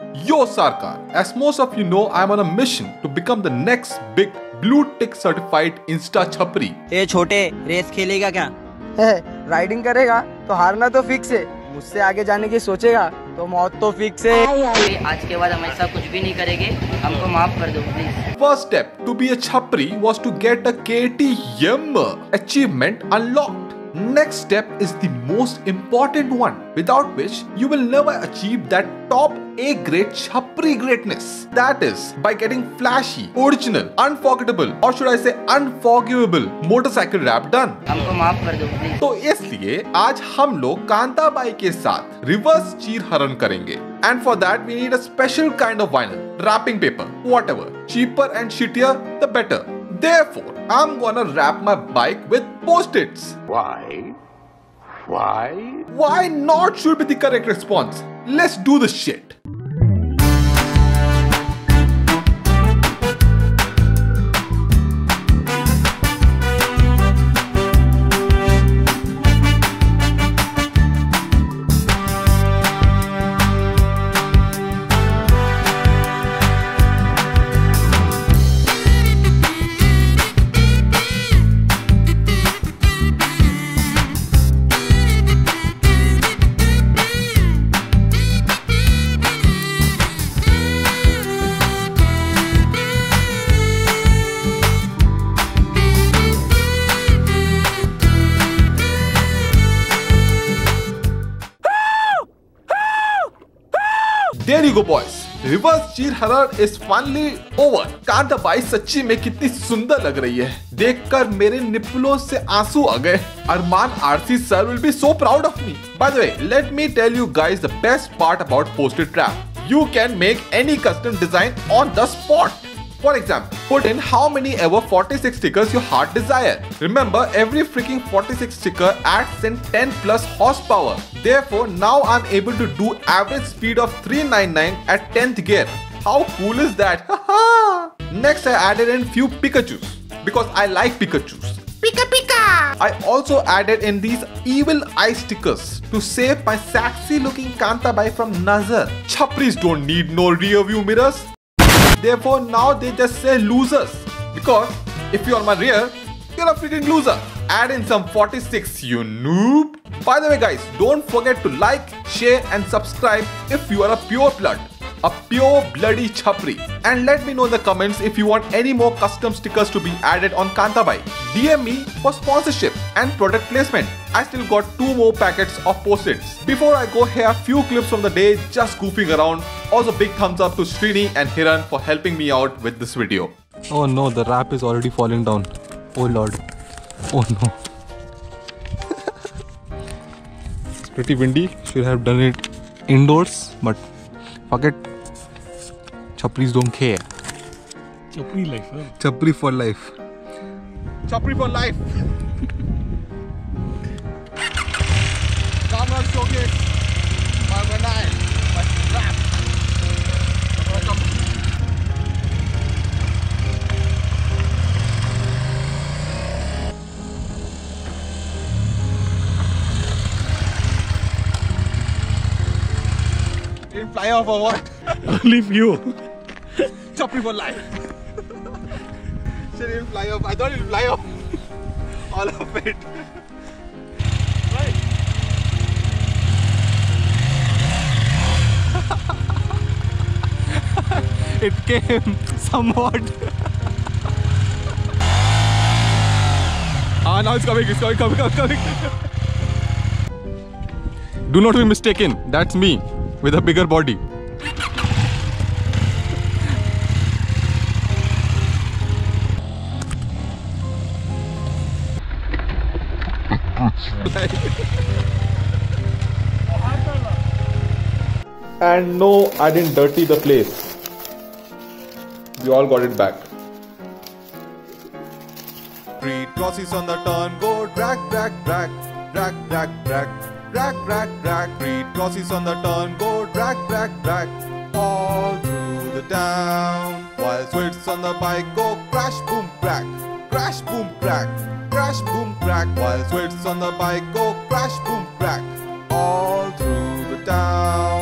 Yo Sarkar, as most of you know, I'm on a mission to become the next big blue tick certified Insta Chapri. ए छोटे race खेलेगा क्या है riding करेगा तो हारना तो फिक्स है मुझसे आगे जाने की सोचेगा तो मौत तो फिक्स है आज के बाद हम ऐसा कुछ भी नहीं करेंगे हमको माफ़ कर दो please First step to be a Chapri was to get a KTM achievement unlocked. Next step is the most important one, without which you will never achieve that top A grade Chapri greatness. That is by getting flashy, original, unforgettable, or should I say unforgivable motorcycle rap done. हमको माफ़ कर दो please तो इसलिए आज हम लोग कांताबाई के साथ रिवर्स चीर हरण करेंगे and for that we need a special kind of vinyl wrapping paper whatever cheaper and shittier the better Therefore, I'm gonna wrap my bike with post-its. Why? Why? Why not should be the correct response. Let's do this shit. There you go boys reverse चीर horror is finally over Kanta Bai सच्ची में कितनी सुंदर लग रही है। देखकर मेरे निपलों से आँसू आ गए। Armaan RC sir will be so proud of me by the way let me tell you guys the best part about posted trap you can make any custom design on the spot For example, put in how many ever 46 stickers your heart desire. Remember, every freaking 46 sticker adds in 10 plus horsepower. Therefore, now I'm able to do average speed of 399 at 10th gear. How cool is that? Next, I added in few Pikachus because I like Pikachus. Pika Pika! I also added in these evil eye stickers to save my sexy looking Kantabai from Nazar. Chapris don't need no rear view mirrors. Therefore, now they just say losers. Because if you're my rear, you're a freaking loser. Add in some 46, you noob. By the way, guys, don't forget to like, share, and subscribe if you are a pure blood. A pure bloody chapri. And let me know in the comments if you want any more custom stickers to be added on Kantabai. DM me for sponsorship and product placement. I still got two more packets of post-its. Before I go here, few clips from the day just goofing around. Also big thumbs up to Srini and Hiran for helping me out with this video. Oh no, the wrap is already falling down. Oh lord. Oh no. it's pretty windy. Should have done it indoors, but fuck it. Chapris don't care. Chapri life, huh? Chapri for life. Chapri for life. Kamran Showcase. My Manai. My wrap. Didn't fly off or what? Only few. Chapri for life. Shit didn't fly off. I thought it'd fly off. All of it. It came somewhat. ah, now it's coming, it's coming, coming, coming, coming. Do not be mistaken, that's me with a bigger body. And no, I didn't dirty the place. We all got it back. Three crosses on the turn, go drag, drag, drag, drag, drag, drag, drag, drag, drag. Three crosses on the turn, go drag, drag, drag, all through the town. While Swifts on the bike go crash, boom, crack, crash, boom, crack, crash, boom, crack. While Swifts on the bike go crash, boom, crack, all through the town.